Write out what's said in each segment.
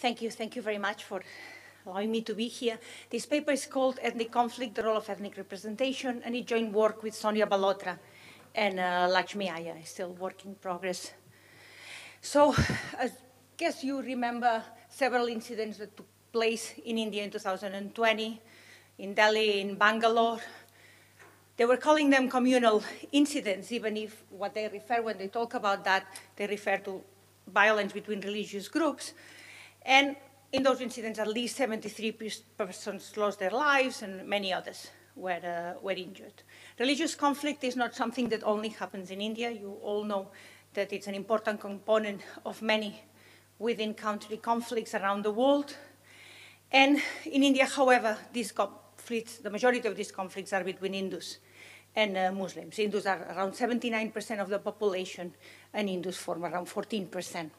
Thank you. Thank you very much for allowing me to be here. This paper is called Ethnic Conflict, the Role of Ethnic Representation, and it joined work with Sonia Bhalotra and uh, Lakshmi Iyer. It's still work in progress. So I guess you remember several incidents that took place in India in 2020, in Delhi, in Bangalore. They were calling them communal incidents, even if what they refer, when they talk about that, they refer to violence between religious groups. And in those incidents, at least 73 persons lost their lives and many others were, uh, were injured. Religious conflict is not something that only happens in India. You all know that it's an important component of many within country conflicts around the world. And in India, however, these conflicts, the majority of these conflicts are between Hindus and uh, Muslims. Hindus are around 79% of the population, and Hindus form around 14%.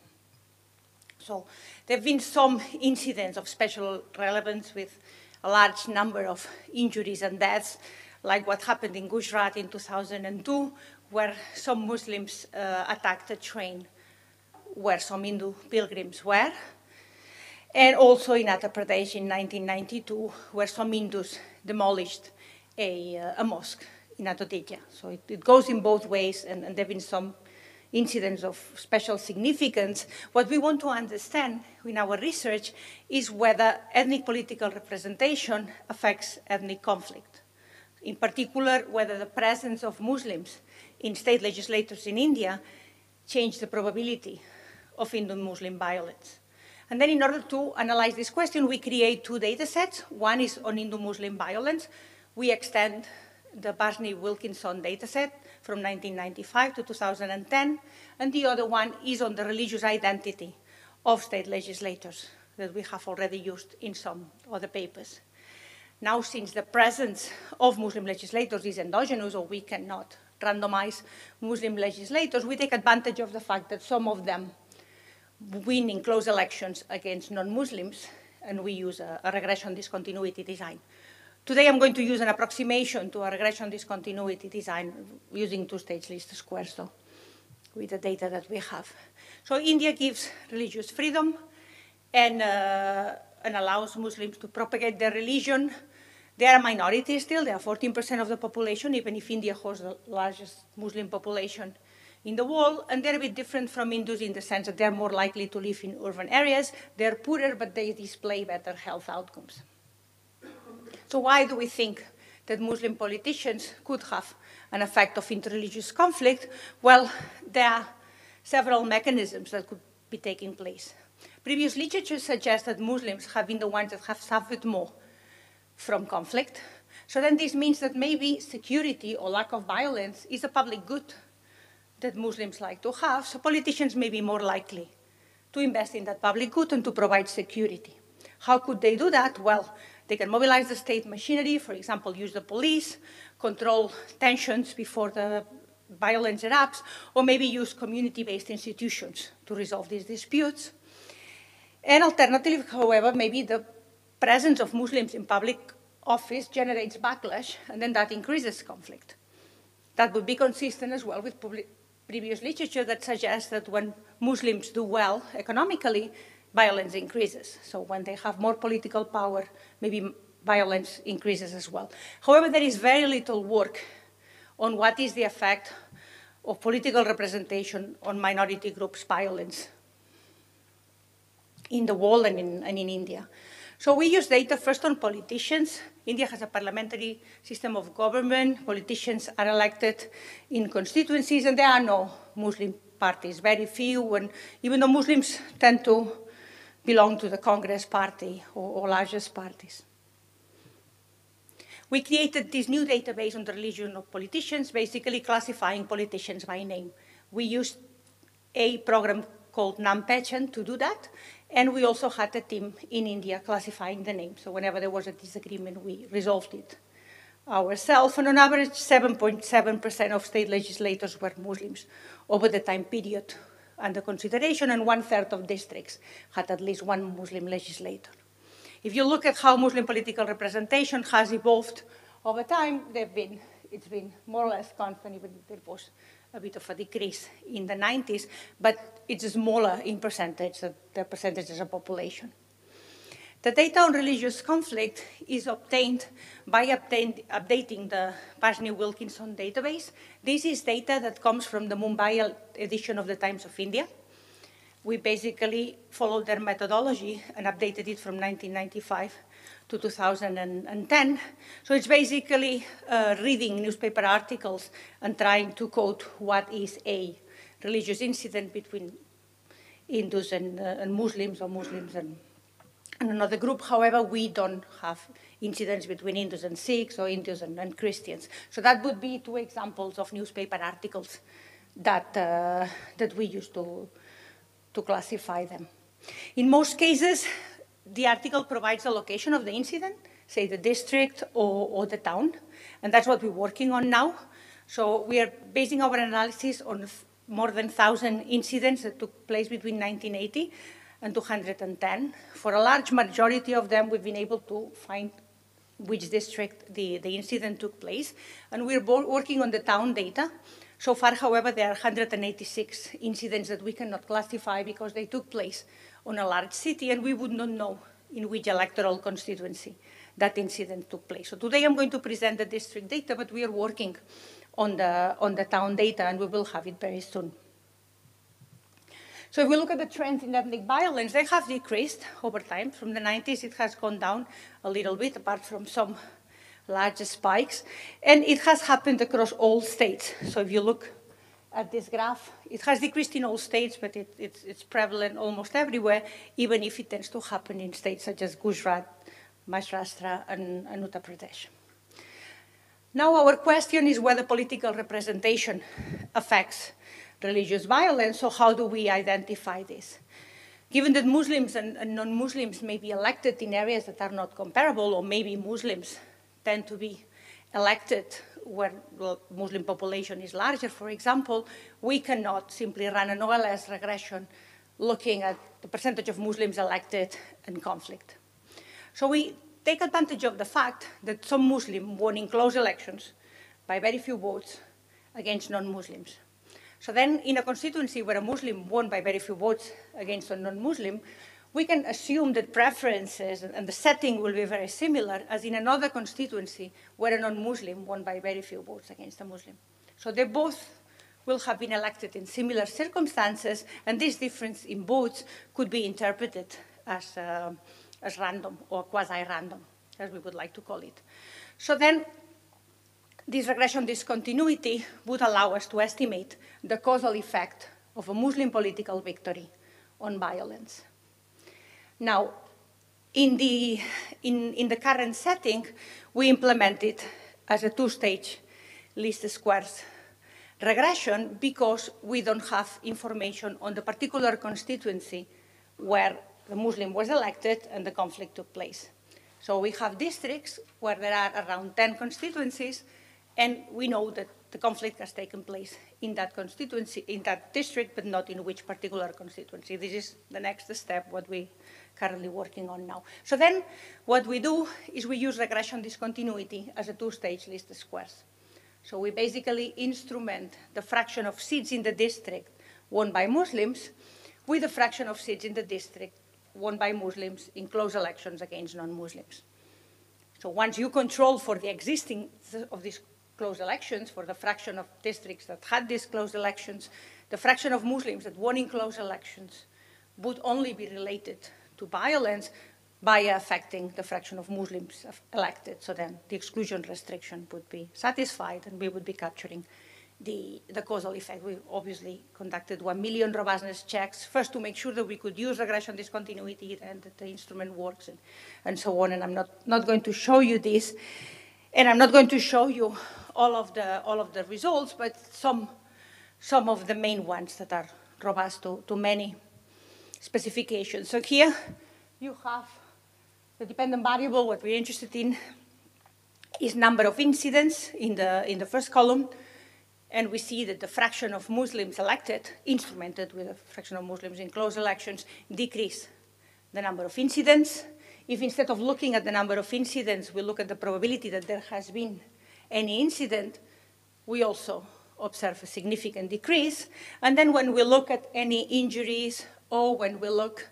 So there have been some incidents of special relevance with a large number of injuries and deaths, like what happened in Gujarat in 2002, where some Muslims uh, attacked a train where some Hindu pilgrims were, and also in Uttar Pradesh in 1992, where some Hindus demolished a, uh, a mosque in Ayodhya. So it, it, goes in both ways, and, and there have been some incidents of special significance, what we want to understand in our research is whether ethnic political representation affects ethnic conflict. In particular, whether the presence of Muslims in state legislatures in India changed the probability of Hindu-Muslim violence. And then in order to analyze this question, we create two data sets. One is on Hindu-Muslim violence. We extend the Varshney-Wilkinson dataset from 1995 to 2010, and the other one is on the religious identity of state legislators that we have already used in some other papers. Now, since the presence of Muslim legislators is endogenous, or we cannot randomize Muslim legislators, we take advantage of the fact that some of them win in close elections against non-Muslims, and we use a, a regression discontinuity design. Today I'm going to use an approximation to a regression discontinuity design using two-stage least squares, so with the data that we have. So India gives religious freedom and, uh, and allows Muslims to propagate their religion. They are a minority still. They are 14% of the population, even if India hosts the largest Muslim population in the world. And they're a bit different from Hindus in the sense that they're more likely to live in urban areas. They're poorer, but they display better health outcomes. So why do we think that Muslim politicians could have an effect of interreligious conflict? Well, there are several mechanisms that could be taking place. Previous literature suggests that Muslims have been the ones that have suffered more from conflict. So then this means that maybe security or lack of violence is a public good that Muslims like to have, so politicians may be more likely to invest in that public good and to provide security. How could they do that? Well, they can mobilize the state machinery, for example, use the police, control tensions before the violence erupts, or maybe use community-based institutions to resolve these disputes. And alternatively, however, maybe the presence of Muslims in public office generates backlash, and then that increases conflict. That would be consistent as well with previous literature that suggests that when Muslims do well economically, violence increases. So when they have more political power, maybe violence increases as well. However, there is very little work on what is the effect of political representation on minority groups' violence in the world and in, and in India. So we use data first on politicians. India has a parliamentary system of government. Politicians are elected in constituencies, and there are no Muslim parties, very few. And even though Muslims tend to belong to the Congress party or, or largest parties. We created this new database on the religion of politicians, basically classifying politicians by name. We used a program called NamPehchan to do that, and we also had a team in India classifying the names. So whenever there was a disagreement, we resolved it ourselves. And on average, 7.7% of state legislators were Muslims over the time period under consideration, and one-third of districts had at least one Muslim legislator. If you look at how Muslim political representation has evolved over time, been, it's been more or less constant, even there was a bit of a decrease in the 90s, but it's smaller in percentage, the percentage as a population. The data on religious conflict is obtained by obtain, updating the Varshney-Wilkinson database. This is data that comes from the Mumbai edition of the Times of India. We basically followed their methodology and updated it from 1995 to 2010. So it's basically uh, reading newspaper articles and trying to quote what is a religious incident between Hindus and, uh, and Muslims or Muslims and, another group. However, we don't have incidents between Hindus and Sikhs or Hindus and, and Christians. So that would be two examples of newspaper articles that, uh, that we use to, to classify them. In most cases, the article provides the location of the incident, say the district or, or the town, and that's what we're working on now. So we are basing our analysis on more than 1,000 incidents that took place between 1980 and 210. For a large majority of them, we've been able to find which district the, the incident took place. And we're working on the town data. So far, however, there are 186 incidents that we cannot classify because they took place on a large city, and we would not know in which electoral constituency that incident took place. So today I'm going to present the district data, but we are working on the, on the town data, and we will have it very soon. So if we look at the trends in ethnic violence, they have decreased over time. From the 90s, it has gone down a little bit, apart from some large spikes. And it has happened across all states. So if you look at this graph. It has decreased in all states, but it, it's, it's, prevalent almost everywhere, even if it tends to happen in states such as Gujarat, Maharashtra, and, and Uttar Pradesh. Now our question is whether political representation affects religious violence, so how do we identify this? Given that Muslims and, and non-Muslims may be elected in areas that are not comparable, or maybe Muslims tend to be elected where the Muslim population is larger, for example, we cannot simply run an OLS regression looking at the percentage of Muslims elected in conflict. So we take advantage of the fact that some Muslims won in close elections by very few votes against non-Muslims. So then in a constituency where a Muslim won by very few votes against a non-Muslim, we can assume that preferences and the setting will be very similar as in another constituency where a non-Muslim won by very few votes against a Muslim. So they both will have been elected in similar circumstances, and this difference in votes could be interpreted as, uh, as random or quasi-random, as we would like to call it. So then this regression discontinuity would allow us to estimate the causal effect of a Muslim political victory on violence. Now, in the, in, in the current setting, we implement it as a two-stage least squares regression because we don't have information on the particular constituency where the Muslim was elected and the conflict took place. So we have districts where there are around 10 constituencies, and we know that the conflict has taken place in that constituency, in that district, but not in which particular constituency. This is the next step, what we are currently working on now. So then what we do is we use regression discontinuity as a two-stage least squares. So we basically instrument the fraction of seats in the district won by Muslims with the fraction of seats in the district won by Muslims in close elections against non-Muslims. So once you control for the existing of these close elections, for the fraction of districts that had these close elections, the fraction of Muslims that won in close elections would only be related to violence by affecting the fraction of Muslims elected. So then the exclusion restriction would be satisfied and we would be capturing the, the causal effect. We obviously conducted one million robustness checks, first to make sure that we could use regression discontinuity and that the instrument works and, and so on. And I'm not, not going to show you this. And I'm not going to show you all of the, all of the results, but some, some of the main ones that are robust to, to many specifications. So here you have the dependent variable, what we're interested in is number of incidents in the, in the first column, and we see that the fraction of Muslims elected, instrumented with a fraction of Muslims in close elections, decrease the number of incidents. If instead of looking at the number of incidents, we look at the probability that there has been any incident, we also observe a significant decrease. And then when we look at any injuries or when we look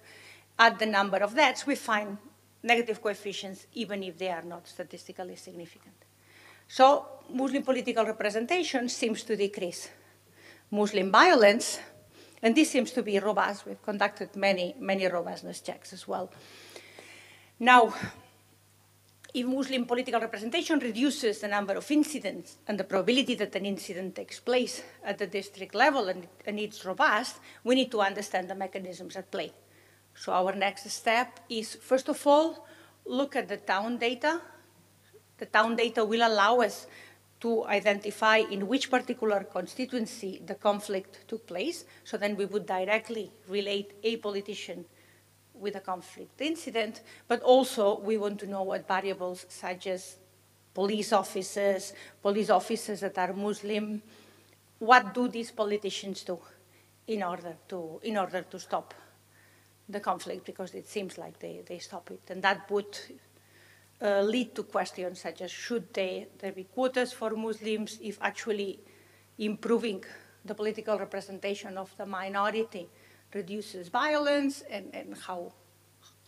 at the number of deaths, we find negative coefficients even if they are not statistically significant. So Muslim political representation seems to decrease. Muslim violence, and this seems to be robust. We've conducted many, many robustness checks as well. Now, if Muslim political representation reduces the number of incidents and the probability that an incident takes place at the district level and, and it's robust, we need to understand the mechanisms at play. So our next step is, first of all, look at the town data. The town data will allow us to identify in which particular constituency the conflict took place. So then we would directly relate a politician with a conflict incident, but also we want to know what variables such as police officers, police officers that are Muslim, what do these politicians do in order to, in order to stop the conflict, because it seems like they, they stop it. And that would uh, lead to questions such as should they, there be quotas for Muslims if actually improving the political representation of the minority reduces violence and, and how,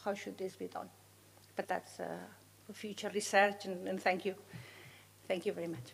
how should this be done. But that's uh, for future research and, and thank you. Thank you very much.